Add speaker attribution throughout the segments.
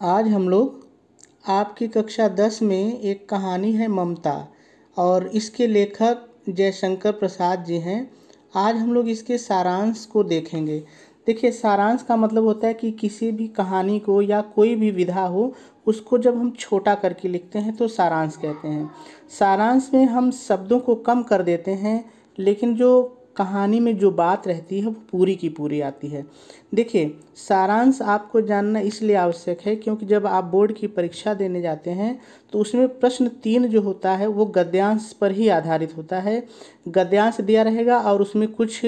Speaker 1: आज हम लोग आपकी कक्षा दस में एक कहानी है ममता और इसके लेखक जयशंकर प्रसाद जी हैं। आज हम लोग इसके सारांश को देखेंगे। देखिए, सारांश का मतलब होता है कि किसी भी कहानी को या कोई भी विधा हो, उसको जब हम छोटा करके लिखते हैं तो सारांश कहते हैं। सारांश में हम शब्दों को कम कर देते हैं, लेकिन जो कहानी में जो बात रहती है वो पूरी की पूरी आती है। देखिए, सारांश आपको जानना इसलिए आवश्यक है क्योंकि जब आप बोर्ड की परीक्षा देने जाते हैं तो उसमें प्रश्न तीन जो होता है, वो गद्यांश पर ही आधारित होता है। गद्यांश दिया रहेगा और उसमें कुछ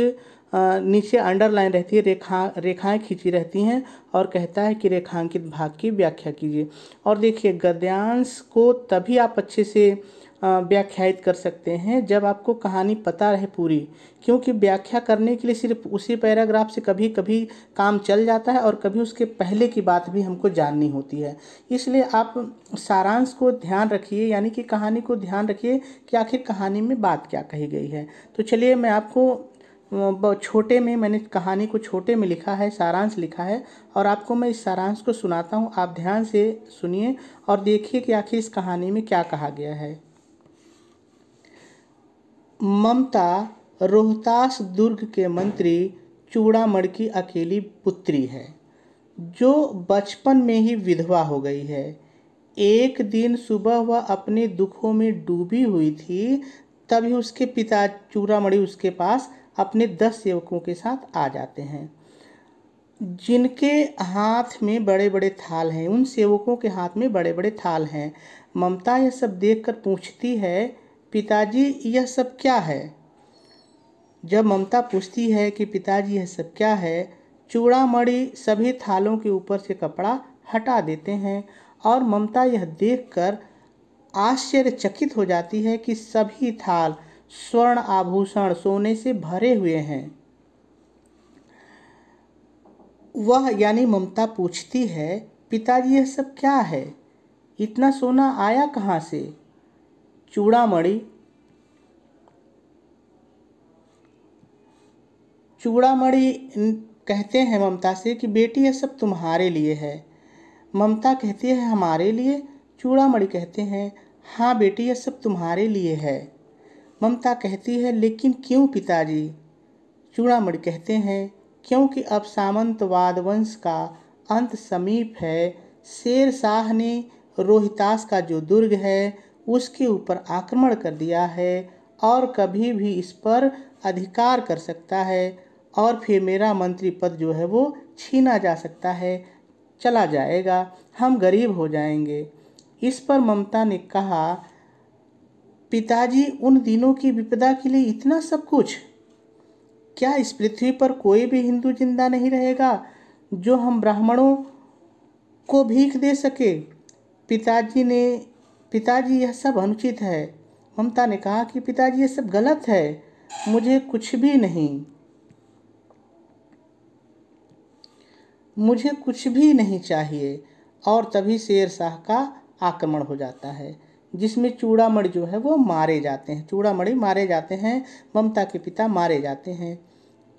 Speaker 1: नीचे अंडरलाइन रहती है, रेखा, रेखाएँ खींची रहती हैं और कहता है कि रेखांकित भाग की व्याख्या कीजिए। और देखिए, गद्यांश को तभी आप अच्छे से व्याख्यायित कर सकते हैं। जब आपको कहानी पता रहे पूरी, क्योंकि व्याख्या करने के लिए सिर्फ़ उसी पैराग्राफ से कभी कभी काम चल जाता है और कभी उसके पहले की बात भी हमको जाननी होती है। इसलिए आप सारांश को ध्यान रखिए, यानी कि कहानी को ध्यान रखिए कि आखिर कहानी में बात क्या कही गई है। तो चलिए मैं आपको छोटे में मैंने कहानी को छोटे में लिखा है, सारांश लिखा है और आपको मैं इस सारांश को सुनाता हूँ। आप ध्यान से सुनिए और देखिए कि आखिर इस कहानी में क्या कहा गया है। ममता रोहतास दुर्ग के मंत्री चूड़ामण की अकेली पुत्री है, जो बचपन में ही विधवा हो गई है। एक दिन सुबह वह अपने दुखों में डूबी हुई थी, तभी उसके पिता चूड़ामणि उसके पास अपने दस सेवकों के साथ आ जाते हैं। जिनके हाथ में बड़े बड़े थाल हैं, उन सेवकों के हाथ में बड़े बड़े थाल हैं। ममता यह सब देखकर पूछती है पिताजी, यह सब क्या है? जब ममता पूछती है कि पिताजी, यह सब क्या है, चूड़ामणि सभी थालों के ऊपर से कपड़ा हटा देते हैं और ममता यह देखकर आश्चर्यचकित हो जाती है कि सभी थाल स्वर्ण आभूषण सोने से भरे हुए हैं। वह यानी ममता पूछती है, पिताजी, यह सब क्या है? इतना सोना आया कहाँ से? चूड़ामणि चूड़ामणि कहते हैं ममता से कि बेटी, यह सब तुम्हारे लिए है। ममता कहती है, हमारे लिए? चूड़ामणि कहते हैं हाँ बेटी, यह सब तुम्हारे लिए है। ममता कहती है, लेकिन क्यों पिताजी? चूड़ामणि कहते हैं, क्योंकि अब सामंतवाद वंश का अंत समीप है। शेर शाह ने रोहितास का जो दुर्ग है उसके ऊपर आक्रमण कर दिया है और कभी भी इस पर अधिकार कर सकता है और फिर मेरा मंत्री पद जो है वो छीना जा सकता है, चला जाएगा, हम गरीब हो जाएँगे। इस पर ममता ने कहा, पिताजी, उन दिनों की विपदा के लिए इतना सब कुछ? क्या इस पृथ्वी पर कोई भी हिंदू ज़िंदा नहीं रहेगा, जो हम ब्राह्मणों को भीख दे सके? पिताजी ने पिताजी, यह सब अनुचित है। ममता ने कहा कि पिताजी, यह सब गलत है। मुझे कुछ भी नहीं। मुझे कुछ भी नहीं चाहिए। और तभी शेर शाह का आक्रमण हो जाता है, जिसमें चूड़ामणि जो है वो मारे जाते हैं। चूड़ामणि मारे जाते हैं, ममता के पिता मारे जाते हैं।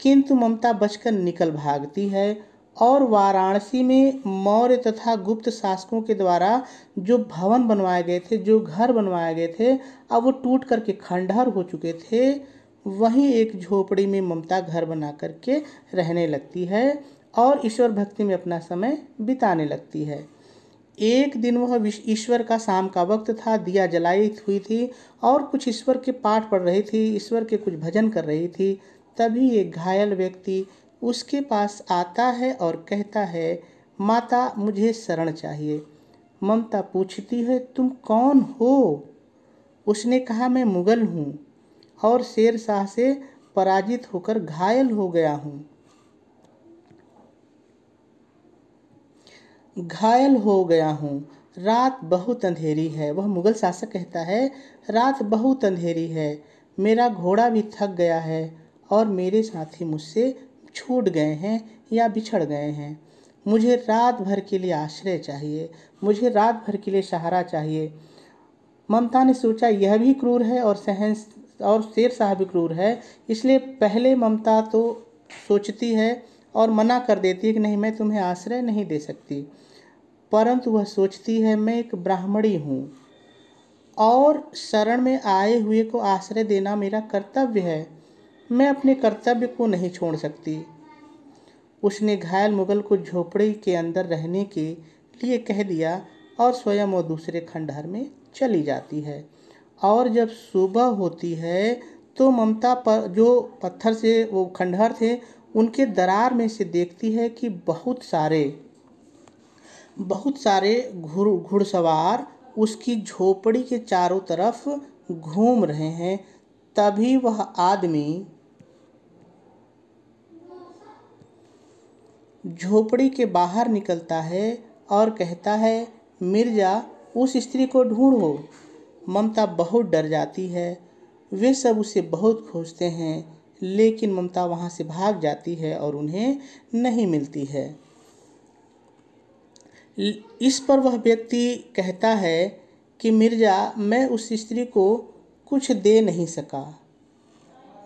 Speaker 1: किंतु ममता बचकर निकल भागती है और वाराणसी में मौर्य तथा गुप्त शासकों के द्वारा जो भवन बनवाए गए थे, जो घर बनवाए गए थे, अब वो टूट करके खंडहर हो चुके थे। वहीं एक झोपड़ी में ममता घर बना करके रहने लगती है और ईश्वर भक्ति में अपना समय बिताने लगती है। एक दिन वह ईश्वर का शाम का वक्त था, दिया जलाई हुई थी और कुछ ईश्वर के पाठ पढ़ रही थी, ईश्वर के कुछ भजन कर रही थी। तभी एक घायल व्यक्ति उसके पास आता है और कहता है, माता, मुझे शरण चाहिए। ममता पूछती है, तुम कौन हो? उसने कहा, मैं मुगल हूँ और शेर शाह से पराजित होकर घायल हो गया हूँ। घायल हो गया हूँ। रात बहुत अंधेरी है। वह मुगल शासक कहता है, रात बहुत अंधेरी है। मेरा घोड़ा भी थक गया है और मेरे साथी मुझसे छूट गए हैं या बिछड़ गए हैं। मुझे रात भर के लिए आश्रय चाहिए, मुझे रात भर के लिए सहारा चाहिए। ममता ने सोचा, यह भी क्रूर है और सहन और शेर शाह भी क्रूर है, इसलिए पहले ममता तो सोचती है और मना कर देती है कि नहीं, मैं तुम्हें आश्रय नहीं दे सकती। परंतु वह सोचती है, मैं एक ब्राह्मणी हूँ और शरण में आए हुए को आश्रय देना मेरा कर्तव्य है। मैं अपने कर्तव्य को नहीं छोड़ सकती। उसने घायल मुगल को झोपड़ी के अंदर रहने के लिए कह दिया और स्वयं वो दूसरे खंडहर में चली जाती है। और जब सुबह होती है तो ममता पर जो पत्थर से वो खंडहर थे, उनके दरार में से देखती है कि बहुत सारे बहुत सारे घुड़ घुड़सवार उसकी झोपड़ी के चारों तरफ़ घूम रहे हैं। तभी वह आदमी झोपड़ी के बाहर निकलता है और कहता है, मिर्ज़ा, उस स्त्री को ढूंढो। ममता बहुत डर जाती है। वे सब उसे बहुत खोजते हैं, लेकिन ममता वहाँ से भाग जाती है और उन्हें नहीं मिलती है। इस पर वह व्यक्ति कहता है कि, मिर्ज़ा, मैं उस स्त्री को कुछ दे नहीं सका।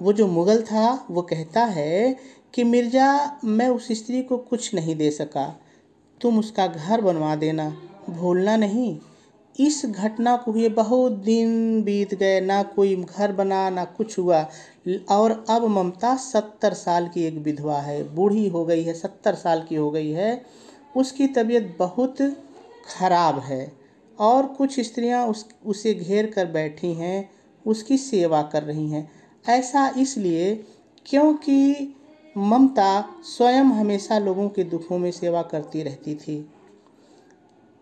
Speaker 1: वो जो मुगल था, वो कहता है कि मिर्ज़ा, मैं उस स्त्री को कुछ नहीं दे सका। तुम उसका घर बनवा देना। भूलना नहीं। इस घटना को हुए बहुत दिन बीत गए। ना कोई घर बना, ना कुछ हुआ। और अब ममता सत्तर साल की एक विधवा है। बूढ़ी हो गई है, सत्तर साल की हो गई है। उसकी तबीयत बहुत खराब है। और कुछ स्त्रियाँ उस, उसे घेर कर बैठी हैं। उसकी सेवा कर रही हैं। ऐसा इसलिए क्योंकि ममता स्वयं हमेशा लोगों के दुखों में सेवा करती रहती थी।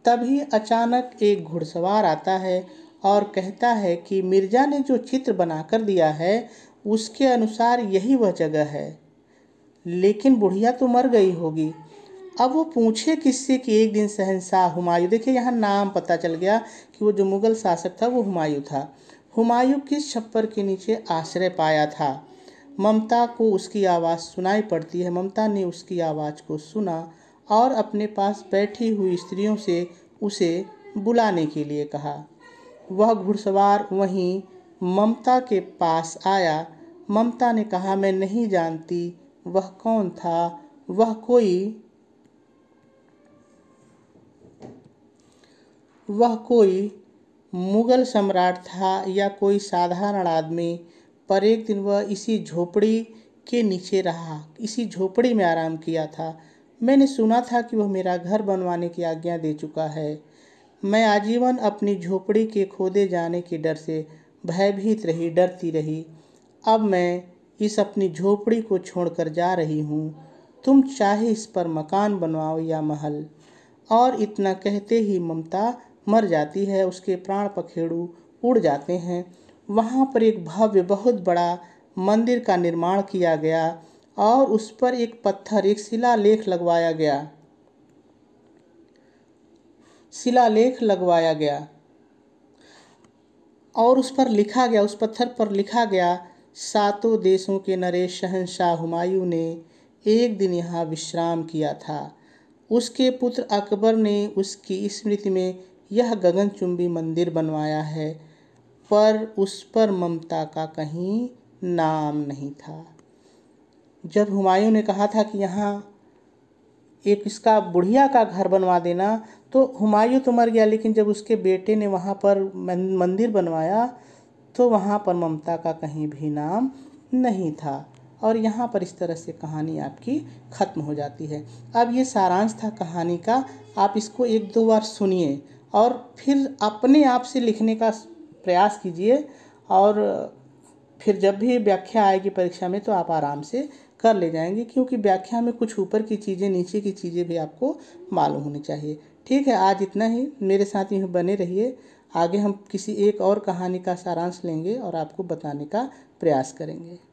Speaker 1: तभी अचानक एक घुड़सवार आता है और कहता है कि मिर्ज़ा ने जो चित्र बनाकर दिया है, उसके अनुसार यही वह जगह है। लेकिन बुढ़िया तो मर गई होगी। अब वो पूछे किससे कि एक दिन शहनशाह हुमायूं, देखिए यहाँ नाम पता चल गया कि वो जो मुगल शासक था, वो हुमायूं था। हुमायूं किस छप्पर के नीचे आश्रय पाया था? ममता को उसकी आवाज़ सुनाई पड़ती है। ममता ने उसकी आवाज़ को सुना और अपने पास बैठी हुई स्त्रियों से उसे बुलाने के लिए कहा। वह घुड़सवार वहीं ममता के पास आया। ममता ने कहा, मैं नहीं जानती वह कौन था। वह कोई वह कोई मुगल सम्राट था या कोई साधारण आदमी पर एक दिन वह इसी झोपड़ी के नीचे रहा, इसी झोपड़ी में आराम किया था। मैंने सुना था कि वह मेरा घर बनवाने की आज्ञा दे चुका है। मैं आजीवन अपनी झोपड़ी के खोदे जाने के डर से भयभीत रही, डरती रही। अब मैं इस अपनी झोपड़ी को छोड़कर जा रही हूँ। तुम चाहे इस पर मकान बनवाओ या महल, और इतना कहते ही ममता मर जाती है, उसके प्राण पखेड़ू उड़ जाते हैं। वहाँ पर एक भव्य, बहुत बड़ा मंदिर का निर्माण किया गया और उस पर एक पत्थर, एक शिलालेख लगवाया गया। शिलालेख लगवाया गया। और उस पर लिखा गया, उस पत्थर पर लिखा गया, सातों देशों के नरेश शहनशाह हुमायूं ने एक दिन यहाँ विश्राम किया था। उसके पुत्र अकबर ने उसकी स्मृति में यह गगनचुंबी मंदिर बनवाया है। पर उस पर ममता का कहीं नाम नहीं था। जब हुमायूं ने कहा था कि यहाँ एक इसका बुढ़िया का घर बनवा देना तो हुमायूं तो मर गया, लेकिन जब उसके बेटे ने वहाँ पर मंदिर बनवाया तो वहाँ पर ममता का कहीं भी नाम नहीं था। और यहाँ पर इस तरह से कहानी आपकी ख़त्म हो जाती है। अब ये सारांश था कहानी का, आप इसको एक दो बार सुनिए और फिर अपने आप से लिखने का प्रयास कीजिए और फिर जब भी व्याख्या आएगी परीक्षा में तो आप आराम से कर ले जाएँगे, क्योंकि व्याख्या में कुछ ऊपर की चीज़ें, नीचे की चीज़ें भी आपको मालूम होनी चाहिए। ठीक है, आज इतना ही। मेरे साथ यूँ बने रहिए। आगे हम किसी एक और कहानी का सारांश लेंगे और आपको बताने का प्रयास करेंगे।